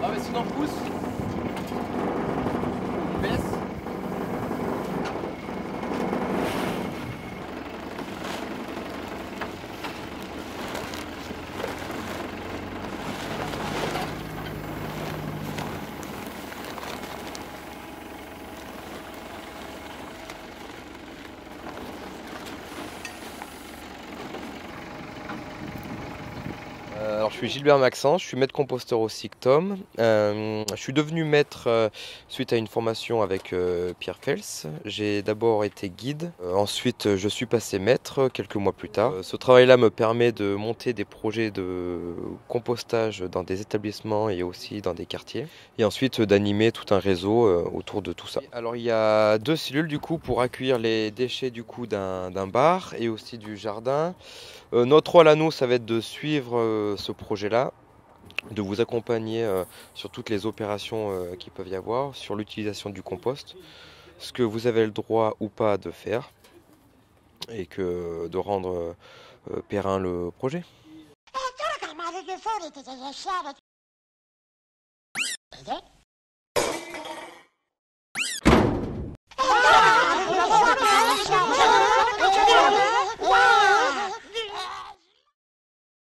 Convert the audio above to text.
Ah mais sinon pousse alors, je suis Gilbert Maxence, je suis maître composteur au SICTOM. Euh, je suis devenu maître euh, suite à une formation avec euh, Pierre Fels. J'ai d'abord été guide, Euh, ensuite je suis passé maître quelques mois plus tard. Euh, ce travail-là me permet de monter des projets de compostage dans des établissements et aussi dans des quartiers. Et ensuite euh, d'animer tout un réseau euh, autour de tout ça. Alors il y a deux cellules du coup pour accueillir les déchets du coup d'un bar et aussi du jardin notre rôle à nous, ça va être de suivre ce projet-là, de vous accompagner sur toutes les opérations qui peuvent y avoir, sur l'utilisation du compost, ce que vous avez le droit ou pas de faire, et que de rendre euh, périn le projet.